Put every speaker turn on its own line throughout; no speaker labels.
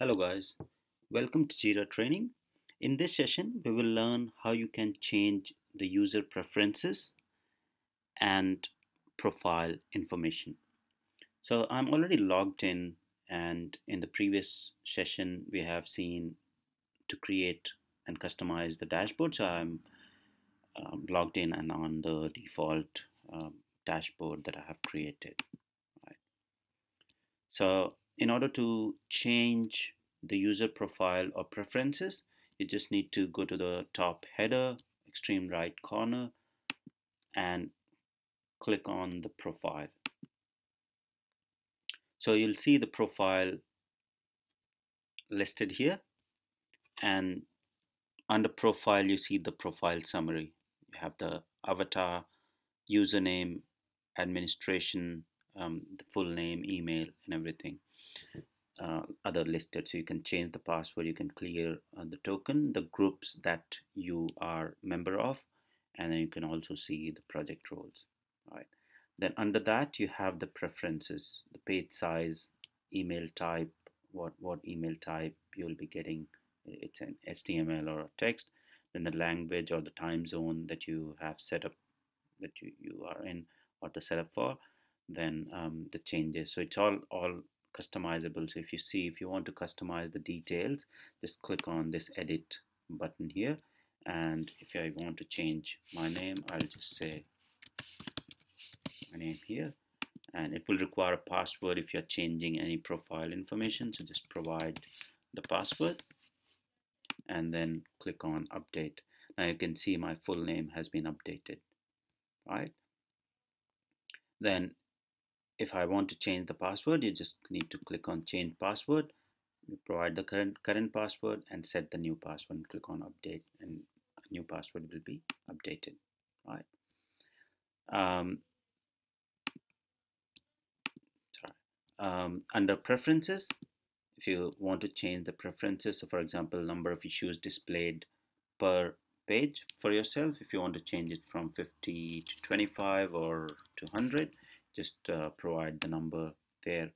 Hello guys, welcome to Jira training. In this session, we will learn how you can change the user preferences and profile information. So I'm already logged in and in the previous session, we have seen to create and customize the dashboard. So I'm um, logged in and on the default um, dashboard that I have created. So in order to change the user profile or preferences, you just need to go to the top header, extreme right corner, and click on the profile. So you'll see the profile listed here and under profile you see the profile summary. You have the avatar, username, administration, um, the full name, email and everything. Uh, other listed so you can change the password you can clear uh, the token the groups that you are member of and then you can also see the project roles right? Then under that you have the preferences the page size email type what what email type you'll be getting it's an html or a text then the language or the time zone that you have set up that you, you are in or the setup for then um, the changes. So it's all all customizable. So if you see if you want to customize the details just click on this edit button here. And if I want to change my name I'll just say my name here. And it will require a password if you're changing any profile information. So just provide the password and then click on update. Now you can see my full name has been updated right? Then if I want to change the password you just need to click on change password you provide the current current password and set the new password and click on update and new password will be updated right um, sorry. Um, under preferences if you want to change the preferences so for example number of issues displayed per page for yourself if you want to change it from 50 to 25 or to 100 just uh, provide the number there.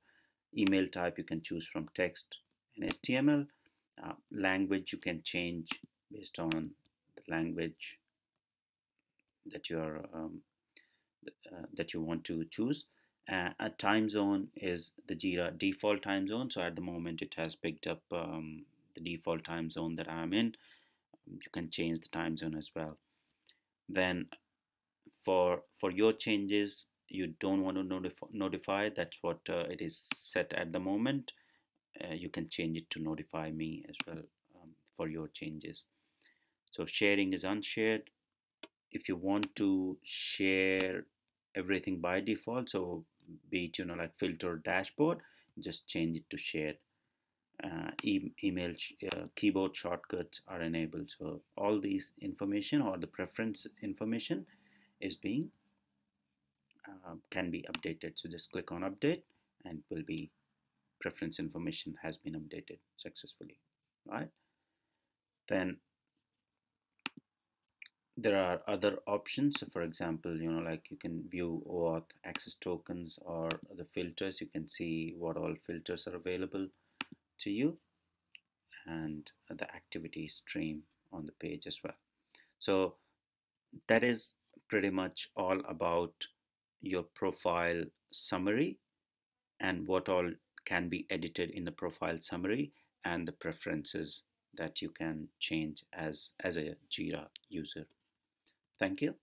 Email type you can choose from text and HTML uh, language you can change based on the language that you are um, uh, that you want to choose. Uh, a time zone is the Jira default time zone. So at the moment it has picked up um, the default time zone that I'm in. You can change the time zone as well. Then for for your changes you don't want to notify, notify that's what uh, it is set at the moment uh, you can change it to notify me as well um, for your changes. So sharing is unshared. If you want to share everything by default so be it you know like filter dashboard just change it to shared. Uh, e email uh, keyboard shortcuts are enabled. So all these information or the preference information is being uh, can be updated. So just click on update and will be preference information has been updated successfully right? Then there are other options. So for example you know like you can view OAuth access tokens or the filters. You can see what all filters are available to you and the activity stream on the page as well. So that is pretty much all about your profile summary and what all can be edited in the profile summary and the preferences that you can change as, as a Jira user. Thank you.